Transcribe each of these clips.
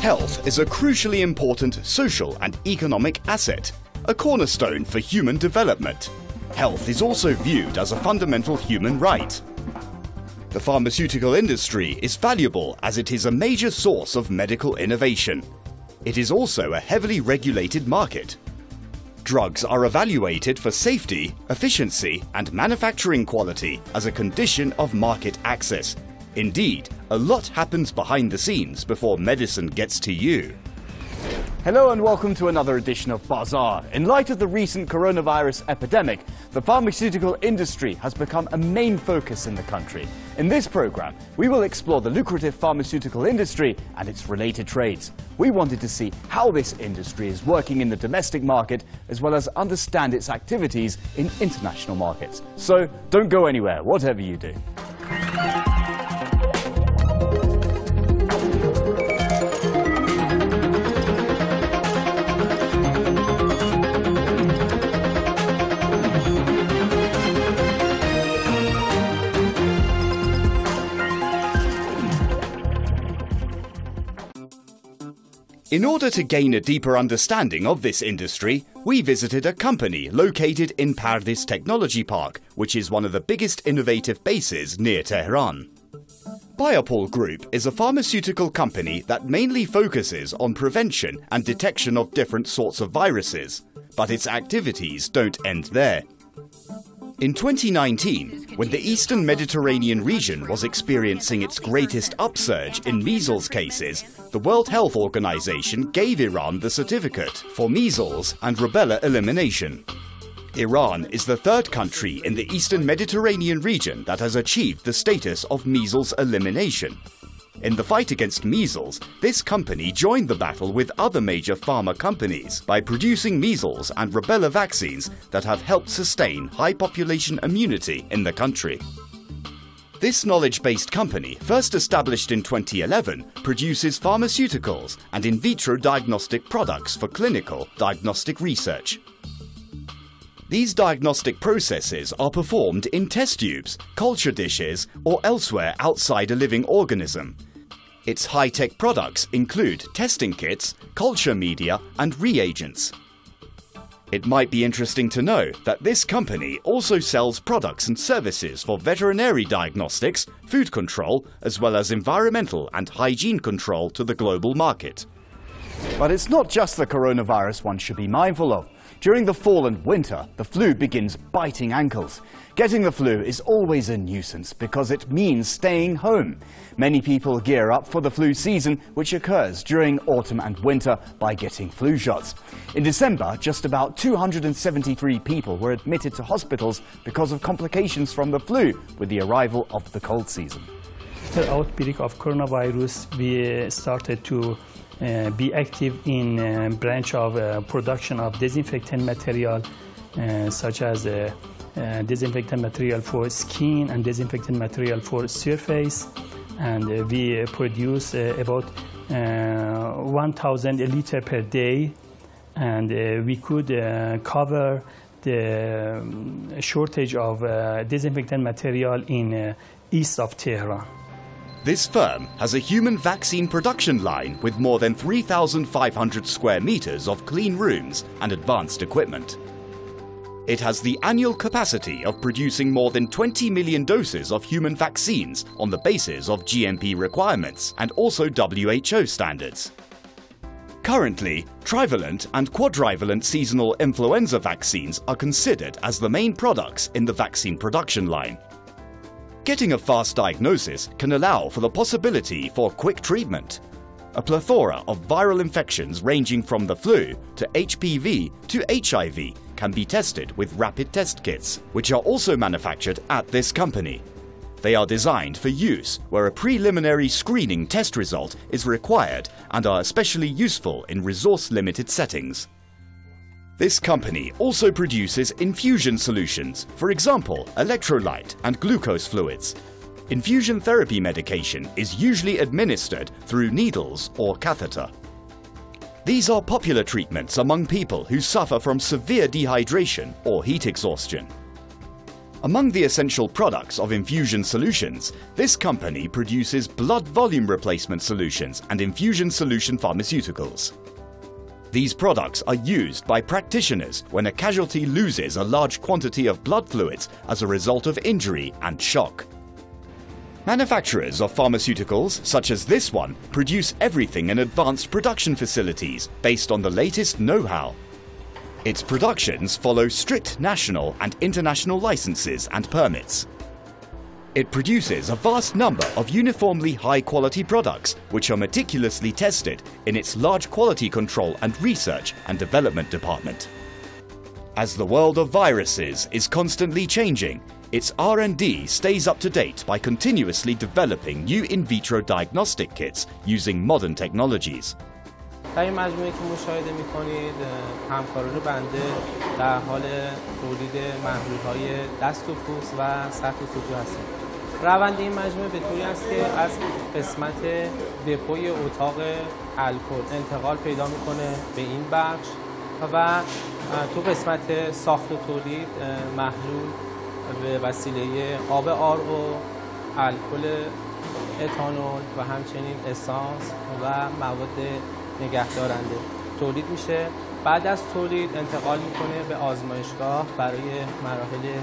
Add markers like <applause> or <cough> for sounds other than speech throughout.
Health is a crucially important social and economic asset, a cornerstone for human development. Health is also viewed as a fundamental human right. The pharmaceutical industry is valuable as it is a major source of medical innovation. It is also a heavily regulated market. Drugs are evaluated for safety, efficiency, and manufacturing quality as a condition of market access. Indeed, a lot happens behind the scenes before medicine gets to you. Hello and welcome to another edition of Bazaar. In light of the recent coronavirus epidemic, the pharmaceutical industry has become a main focus in the country. In this program, we will explore the lucrative pharmaceutical industry and its related trades. We wanted to see how this industry is working in the domestic market as well as understand its activities in international markets. So don't go anywhere, whatever you do. In order to gain a deeper understanding of this industry, we visited a company located in Pardis Technology Park, which is one of the biggest innovative bases near Tehran. Biopol Group is a pharmaceutical company that mainly focuses on prevention and detection of different sorts of viruses, but its activities don't end there. In 2019, when the eastern Mediterranean region was experiencing its greatest upsurge in measles cases, the World Health Organization gave Iran the certificate for measles and rubella elimination. Iran is the third country in the eastern Mediterranean region that has achieved the status of measles elimination. In the fight against measles, this company joined the battle with other major pharma companies by producing measles and rubella vaccines that have helped sustain high population immunity in the country. This knowledge based company, first established in 2011, produces pharmaceuticals and in vitro diagnostic products for clinical diagnostic research. These diagnostic processes are performed in test tubes, culture dishes, or elsewhere outside a living organism. Its high tech products include testing kits, culture media, and reagents. It might be interesting to know that this company also sells products and services for veterinary diagnostics, food control, as well as environmental and hygiene control to the global market. But it's not just the coronavirus one should be mindful of. During the fall and winter, the flu begins biting ankles. Getting the flu is always a nuisance because it means staying home. Many people gear up for the flu season, which occurs during autumn and winter by getting flu shots. In December, just about 273 people were admitted to hospitals because of complications from the flu with the arrival of the cold season. After outbreak of coronavirus, we started to uh, be active in uh, branch of uh, production of disinfectant material uh, such as uh, uh, disinfectant material for skin and disinfectant material for surface and we produce about 1000 liter per day and we could cover the um, shortage of disinfectant material in east of Tehran. This firm has a human vaccine production line with more than 3,500 square meters of clean rooms and advanced equipment. It has the annual capacity of producing more than 20 million doses of human vaccines on the basis of GMP requirements and also WHO standards. Currently, trivalent and quadrivalent seasonal influenza vaccines are considered as the main products in the vaccine production line. Getting a fast diagnosis can allow for the possibility for quick treatment. A plethora of viral infections ranging from the flu to HPV to HIV can be tested with rapid test kits, which are also manufactured at this company. They are designed for use where a preliminary screening test result is required and are especially useful in resource limited settings. This company also produces infusion solutions, for example, electrolyte and glucose fluids. Infusion therapy medication is usually administered through needles or catheter. These are popular treatments among people who suffer from severe dehydration or heat exhaustion. Among the essential products of Infusion Solutions, this company produces blood volume replacement solutions and infusion solution pharmaceuticals. These products are used by practitioners when a casualty loses a large quantity of blood fluids as a result of injury and shock. Manufacturers of pharmaceuticals, such as this one, produce everything in advanced production facilities based on the latest know-how its productions follow strict national and international licenses and permits. It produces a vast number of uniformly high-quality products which are meticulously tested in its large quality control and research and development department. As the world of viruses is constantly changing, its R&D stays up to date by continuously developing new in vitro diagnostic kits using modern technologies. در این مجموعه که مشاهده می‌کنید همکاران بنده در حال تولید محلول های دست و پوست و سطح سطوح هستیم. روند این مجموعه به طوری است که از قسمت دپوی اتاق الکل انتقال پیدا می‌کنه به این بخش و تو قسمت ساخت و تولید محلول به وسیله آب آر و الکل اتانول و همچنین اسانس و مواد نگهدارنده. تولید میشه. بعد از تولید انتقال می‌کنه به آزمایشگاه برای مراحل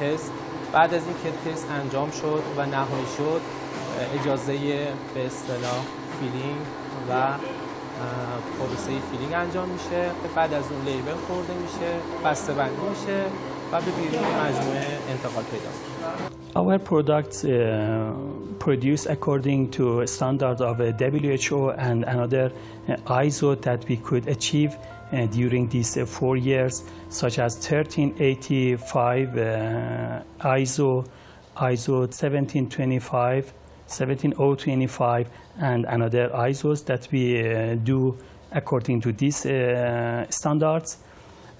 تست. بعد از اینکه تست انجام شد و نهایی شد اجازه به اصطلاح فیلینگ و پروسه فیلینگ انجام میشه. بعد از اون لیبل خورده میشه بسته بندی میشه و به بیرون مجموعه انتقال پیدا Our products uh, produced according to standards of WHO and another uh, ISO that we could achieve uh, during these uh, four years, such as 1385 uh, ISO, ISO 1725, 17025, and another ISOs that we uh, do according to these standards.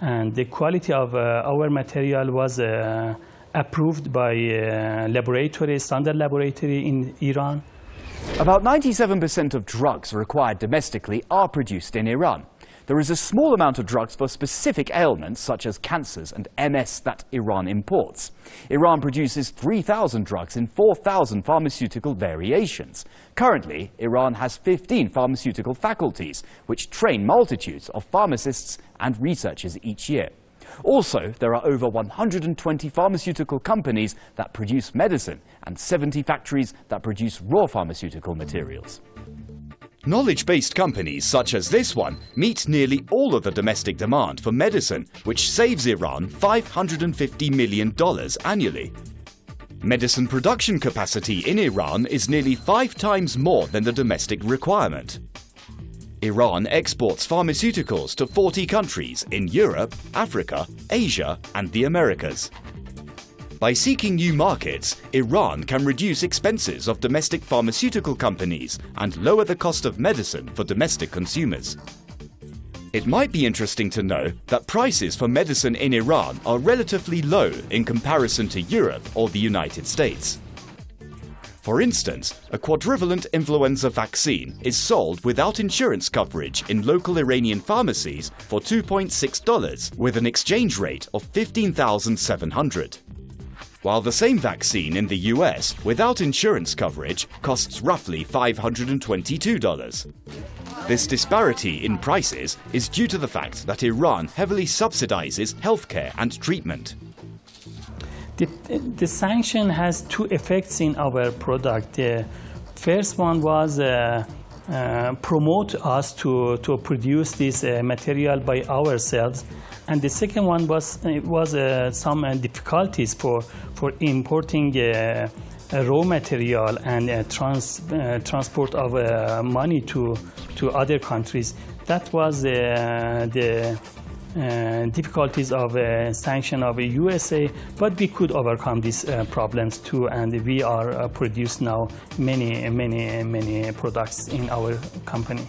And the quality of our material was approved by uh, laboratory, standard laboratory in Iran. About 97% of drugs required domestically are produced in Iran. There is a small amount of drugs for specific ailments such as cancers and MS that Iran imports. Iran produces 3,000 drugs in 4,000 pharmaceutical variations. Currently, Iran has 15 pharmaceutical faculties, which train multitudes of pharmacists and researchers each year. Also, there are over 120 pharmaceutical companies that produce medicine and 70 factories that produce raw pharmaceutical materials. Knowledge-based companies such as this one meet nearly all of the domestic demand for medicine, which saves Iran $550 million annually. Medicine production capacity in Iran is nearly five times more than the domestic requirement. Iran exports pharmaceuticals to 40 countries in Europe, Africa, Asia, and the Americas. By seeking new markets, Iran can reduce expenses of domestic pharmaceutical companies and lower the cost of medicine for domestic consumers. It might be interesting to know that prices for medicine in Iran are relatively low in comparison to Europe or the United States. For instance, a quadrivalent influenza vaccine is sold without insurance coverage in local Iranian pharmacies for $2.6 with an exchange rate of 15,700. While the same vaccine in the US without insurance coverage costs roughly $522. This disparity in prices is due to the fact that Iran heavily subsidizes healthcare and treatment. The, the sanction has two effects in our product. The first one was uh, uh, promote us to, to produce this uh, material by ourselves. And the second one was, was uh, some uh, difficulties for, for importing uh, raw material and trans, transport of money to, to other countries. That was the uh, difficulties of uh, sanction of USA, but we could overcome these uh, problems too, and we are uh, produce now many, many, many products in our company.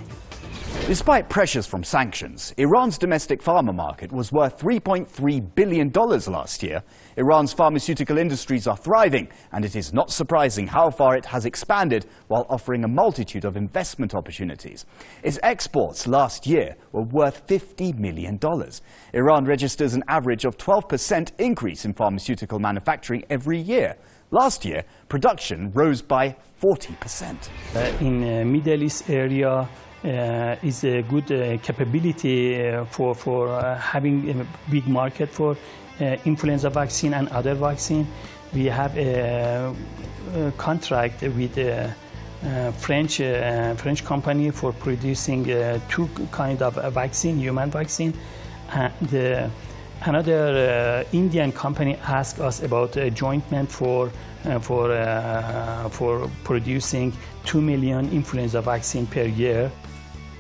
Despite pressures from sanctions, Iran's domestic pharma market was worth $3.3 billion last year. Iran's pharmaceutical industries are thriving, and it is not surprising how far it has expanded while offering a multitude of investment opportunities. Its exports last year were worth $50 million. Iran registers an average of 12% increase in pharmaceutical manufacturing every year. Last year, production rose by 40%. Uh, in uh, Middle East area, Uh, is a good uh, capability uh, for, for uh, having a big market for uh, influenza vaccine and other vaccine. We have a, a contract with a, French French company for producing two kind of vaccine, human vaccine, and another Indian company asked us about a jointment for for uh, for producing 2 million influenza vaccine per year.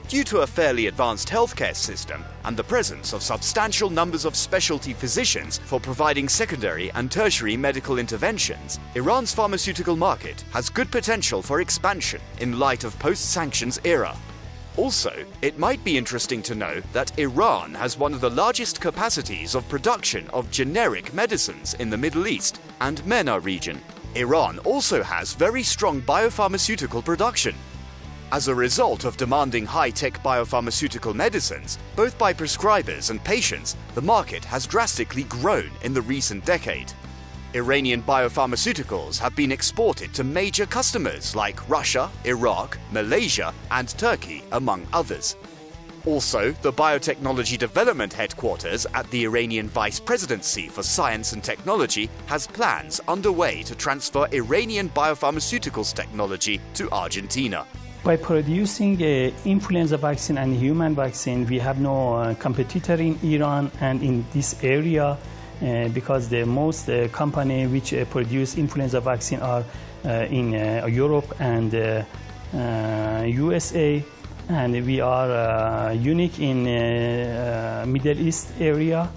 Due to a fairly advanced healthcare system and the presence of substantial numbers of specialty physicians for providing secondary and tertiary medical interventions, Iran's pharmaceutical market has good potential for expansion in light of post-sanctions era. Also, it might be interesting to know that Iran has one of the largest capacities of production of generic medicines in the Middle East and MENA region. Iran also has very strong biopharmaceutical production as a result of demanding high-tech biopharmaceutical medicines, both by prescribers and patients, the market has drastically grown in the recent decade. Iranian biopharmaceuticals have been exported to major customers like Russia, Iraq, Malaysia and Turkey, among others. Also, the Biotechnology Development Headquarters at the Iranian Vice Presidency for Science and Technology has plans underway to transfer Iranian biopharmaceuticals technology to Argentina. By producing uh, influenza vaccine and human vaccine, we have no uh, competitor in Iran and in this area uh, because the most uh, company which uh, produce influenza vaccine are uh, in Europe and USA and we are unique in Middle East area.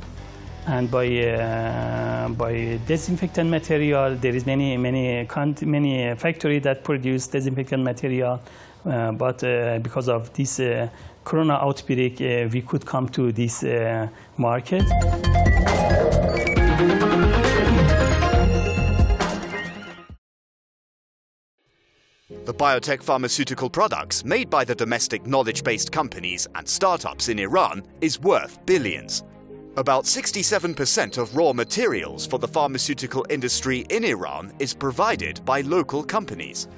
And by uh, by disinfectant material there is many many many factory that produce disinfectant material. uh, but uh, because of this uh, corona outbreak, we could come to this market. The biotech pharmaceutical products made by the domestic knowledge-based companies and startups in Iran is worth billions. About 67% of raw materials for the pharmaceutical industry in Iran is provided by local companies.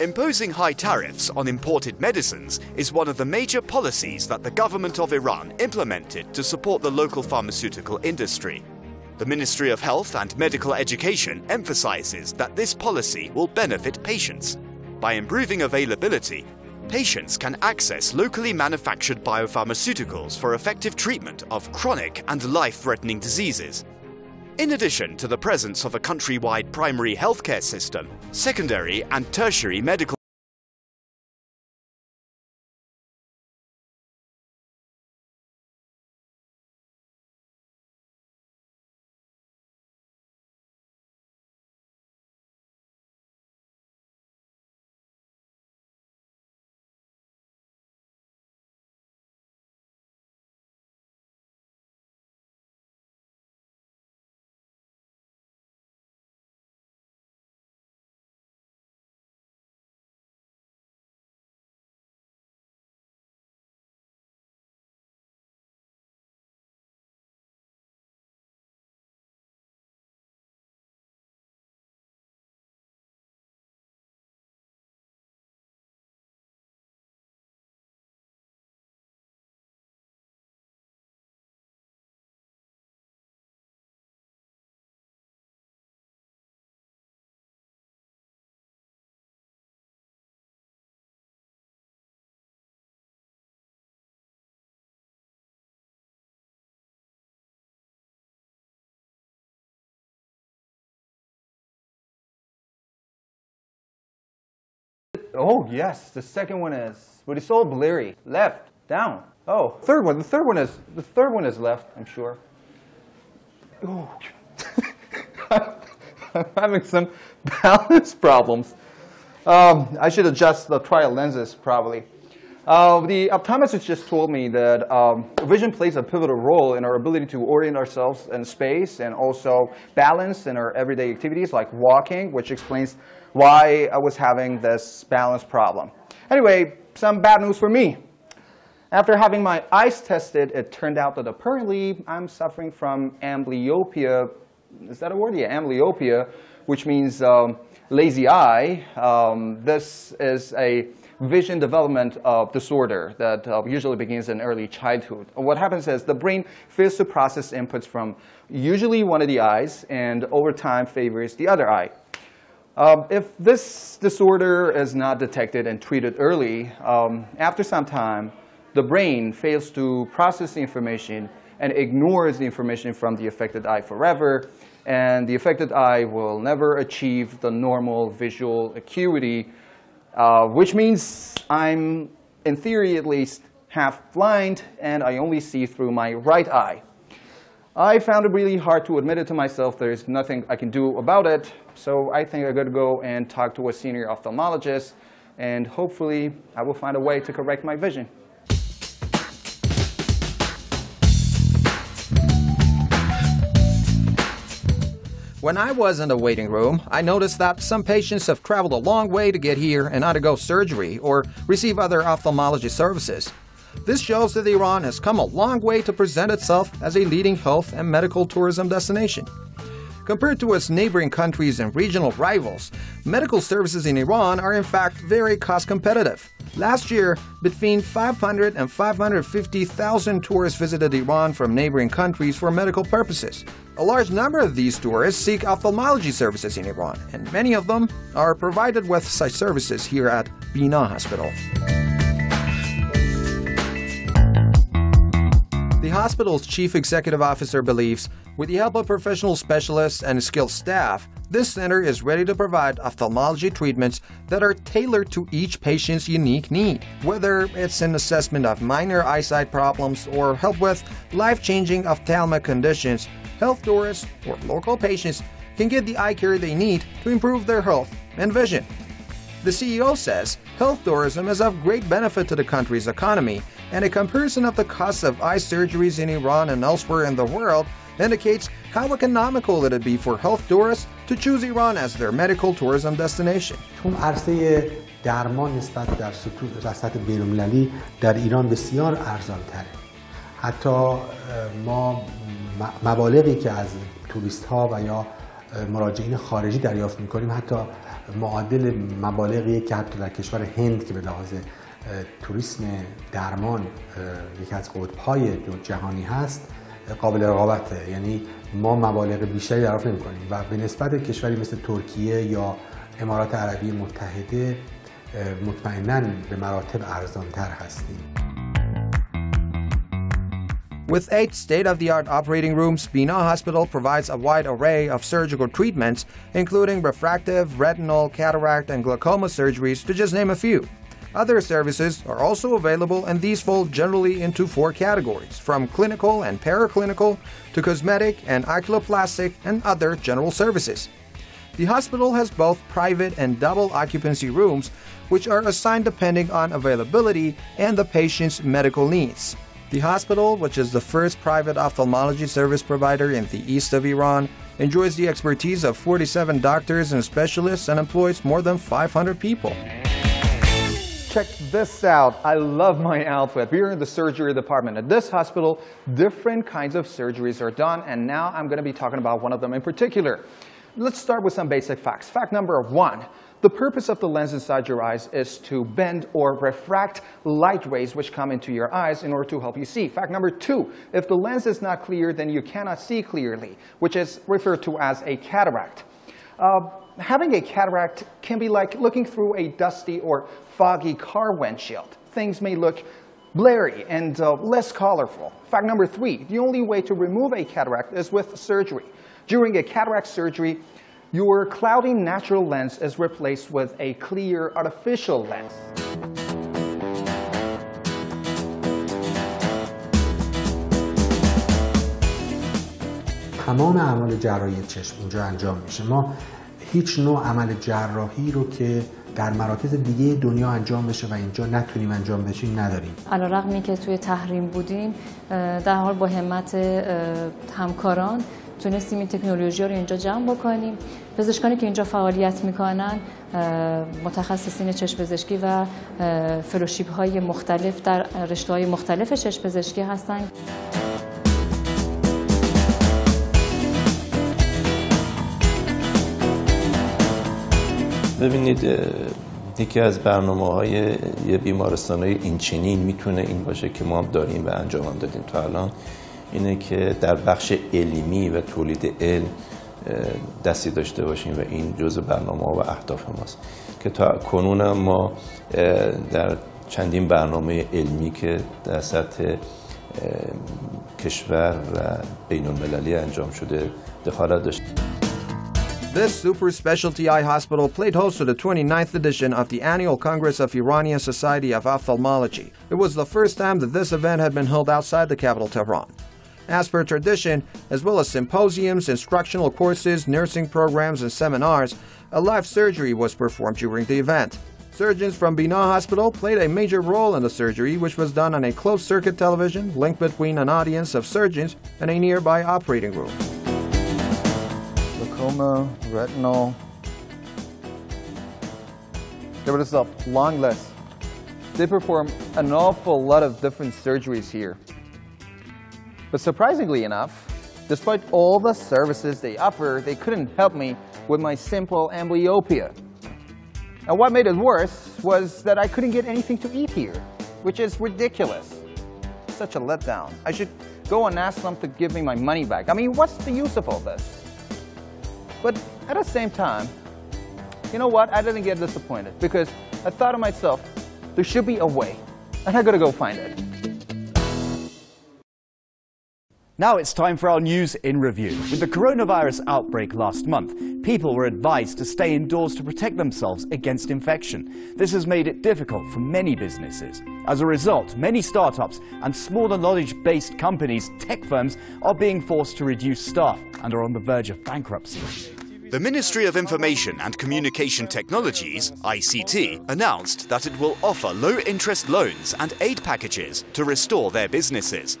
Imposing high tariffs on imported medicines is one of the major policies that the government of Iran implemented to support the local pharmaceutical industry. The Ministry of Health and Medical Education emphasizes that this policy will benefit patients. By improving availability, patients can access locally manufactured biopharmaceuticals for effective treatment of chronic and life-threatening diseases in addition to the presence of a countrywide primary healthcare system, secondary and tertiary medical Oh, yes. The second one is, but it's all blurry. Left, down. Oh, third one. The third one is, the third one is left, I'm sure. Oh, <laughs> I'm having some <laughs> balance problems. Um, I should adjust the trial lenses probably. Uh, the optometrist just told me that um, vision plays a pivotal role in our ability to orient ourselves in space and also balance in our everyday activities like walking, which explains why I was having this balance problem. Anyway, some bad news for me. After having my eyes tested, it turned out that apparently I'm suffering from amblyopia. Is that a word? Yeah, amblyopia, which means um, lazy eye. Um, this is a vision development uh, disorder that uh, usually begins in early childhood. What happens is the brain fails to process inputs from usually one of the eyes and over time favors the other eye. Um, if this disorder is not detected and treated early, um, after some time, the brain fails to process the information and ignores the information from the affected eye forever, and the affected eye will never achieve the normal visual acuity uh, which means I'm, in theory at least, half blind, and I only see through my right eye. I found it really hard to admit it to myself. There's nothing I can do about it, so I think I got to go and talk to a senior ophthalmologist, and hopefully I will find a way to correct my vision. When I was in the waiting room, I noticed that some patients have traveled a long way to get here and undergo surgery or receive other ophthalmology services. This shows that Iran has come a long way to present itself as a leading health and medical tourism destination. Compared to its neighboring countries and regional rivals, medical services in Iran are in fact very cost competitive. Last year, between 500 and 550,000 tourists visited Iran from neighboring countries for medical purposes. A large number of these tourists seek ophthalmology services in Iran, and many of them are provided with such services here at Bina Hospital. The hospital's chief executive officer believes, with the help of professional specialists and skilled staff, this center is ready to provide ophthalmology treatments that are tailored to each patient's unique need, whether it's an assessment of minor eyesight problems or help with life changing ophthalmic conditions health tourists, or local patients can get the eye care they need to improve their health and vision. The CEO says health tourism is of great benefit to the country's economy, and a comparison of the costs of eye surgeries in Iran and elsewhere in the world indicates how economical it'd be for health tourists to choose Iran as their medical tourism destination. عرصه درمان نسبت در سطح بین‌المللی در ایران بسیار ارزان تره. حتی ما مبالغی که از توریست ها و یا مراجعین خارجی دریافت میکنیم حتی معادل مبالغی که حتی در کشور هند که به لحاظ توریسم درمان یکی از قطبهای جهانی هست قابل رقابته یعنی ما مبالغ بیشتری دریافت نمی‌کنیم و به نسبت کشوری مثل ترکیه یا امارات عربی متحده مطمئنا به مراتب ارزانتر هستیم With eight state of the art operating rooms, Bina Hospital provides a wide array of surgical treatments, including refractive, retinal, cataract, and glaucoma surgeries, to just name a few. Other services are also available, and these fall generally into four categories from clinical and paraclinical to cosmetic and oculoplastic and other general services. The hospital has both private and double occupancy rooms, which are assigned depending on availability and the patient's medical needs. The hospital, which is the first private ophthalmology service provider in the east of Iran, enjoys the expertise of 47 doctors and specialists and employs more than 500 people. Check this out. I love my outfit. We're in the surgery department. At this hospital, different kinds of surgeries are done, and now I'm going to be talking about one of them in particular. Let's start with some basic facts. Fact number one, the purpose of the lens inside your eyes is to bend or refract light rays which come into your eyes in order to help you see. Fact number two, if the lens is not clear, then you cannot see clearly, which is referred to as a cataract. Uh, having a cataract can be like looking through a dusty or foggy car windshield. Things may look blurry and uh, less colorful. Fact number three, the only way to remove a cataract is with surgery. During a cataract surgery, your cloudy natural lens is replaced with a clear artificial lens. تمام اعمال جراحی چشم اونجا انجام میشه. ما هیچ نوع عمل جراحی رو که در مراکز دیگه دنیا انجام بشه و اینجا نتونیم انجام بشیم نداریم. علیرغم که توی تحریم بودیم در حال با همت همکاران تونستیم این تکنولوژی رو اینجا جمع بکنیم. پزشکانی که اینجا فعالیت می‌کنن متخصصین چشم پزشکی و فلوشیپ های مختلف در رشته های مختلف چشم پزشکی هستند ببینید یکی از برنامه های یه بیمارستان های اینچنین می‌تونه این باشه که ما هم داریم و انجام هم دادیم تا الان اینه که در بخش علمی و تولید علم دستی داشته باشیم و این جزء برنامه و اهداف ماست. که تا کنون ما در چندین برنامه علمی که در سطح کشور و بین المللی انجام شده دخالت داشتیم. This super specialty eye hospital played host to the 29th edition of the annual Congress of Iranian Society of Ophthalmology. It was the first time that this event had been held outside the capital Tehran. As per tradition, as well as symposiums, instructional courses, nursing programs, and seminars, a live surgery was performed during the event. Surgeons from Bina Hospital played a major role in the surgery, which was done on a closed circuit television linked between an audience of surgeons and a nearby operating room glaucoma, retinal. There is a long list. They perform an awful lot of different surgeries here. But surprisingly enough, despite all the services they offer, they couldn't help me with my simple amblyopia. And what made it worse was that I couldn't get anything to eat here, which is ridiculous. Such a letdown. I should go and ask them to give me my money back. I mean, what's the use of all this? But at the same time, you know what? I didn't get disappointed because I thought to myself, there should be a way, and I gotta go find it. Now it's time for our news in review. With the coronavirus outbreak last month, people were advised to stay indoors to protect themselves against infection. This has made it difficult for many businesses. As a result, many startups and smaller knowledge-based companies, tech firms, are being forced to reduce staff and are on the verge of bankruptcy. The Ministry of Information and Communication Technologies, ICT, announced that it will offer low-interest loans and aid packages to restore their businesses.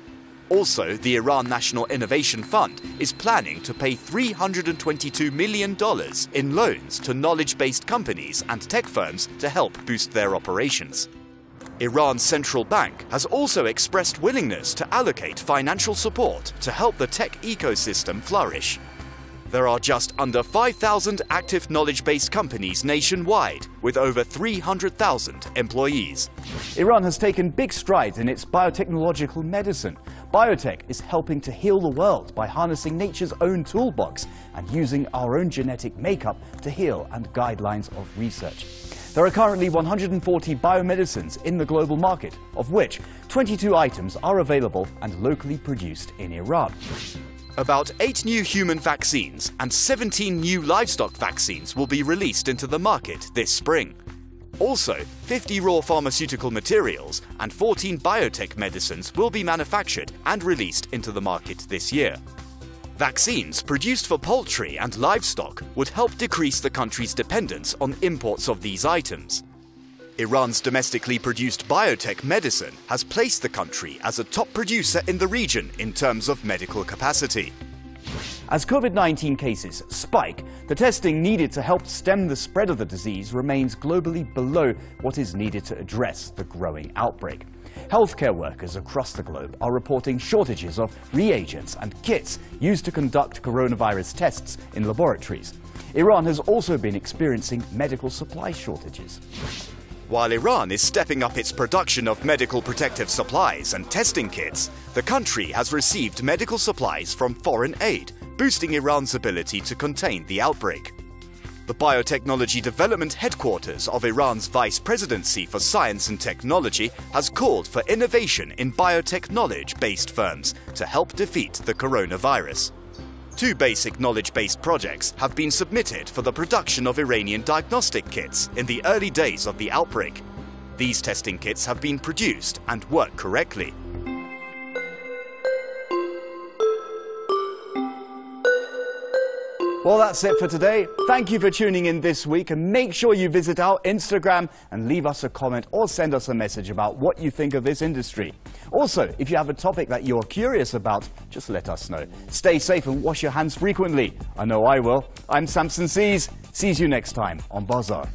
Also, the Iran National Innovation Fund is planning to pay $322 million in loans to knowledge-based companies and tech firms to help boost their operations. Iran's central bank has also expressed willingness to allocate financial support to help the tech ecosystem flourish. There are just under 5,000 active knowledge-based companies nationwide, with over 300,000 employees. Iran has taken big strides in its biotechnological medicine. Biotech is helping to heal the world by harnessing nature's own toolbox and using our own genetic makeup to heal and guidelines of research. There are currently 140 biomedicines in the global market, of which 22 items are available and locally produced in Iran. About 8 new human vaccines and 17 new livestock vaccines will be released into the market this spring. Also, 50 raw pharmaceutical materials and 14 biotech medicines will be manufactured and released into the market this year. Vaccines produced for poultry and livestock would help decrease the country's dependence on imports of these items. Iran's domestically produced biotech medicine has placed the country as a top producer in the region in terms of medical capacity. As COVID-19 cases spike, the testing needed to help stem the spread of the disease remains globally below what is needed to address the growing outbreak. Healthcare workers across the globe are reporting shortages of reagents and kits used to conduct coronavirus tests in laboratories. Iran has also been experiencing medical supply shortages. While Iran is stepping up its production of medical protective supplies and testing kits, the country has received medical supplies from foreign aid, boosting Iran's ability to contain the outbreak. The Biotechnology Development Headquarters of Iran's Vice Presidency for Science and Technology has called for innovation in biotech knowledge-based firms to help defeat the coronavirus. Two basic knowledge-based projects have been submitted for the production of Iranian diagnostic kits in the early days of the outbreak. These testing kits have been produced and work correctly. Well, that's it for today. Thank you for tuning in this week and make sure you visit our Instagram and leave us a comment or send us a message about what you think of this industry. Also, if you have a topic that you're curious about, just let us know. Stay safe and wash your hands frequently. I know I will. I'm Samson Sees. Sees you next time on Bazaar.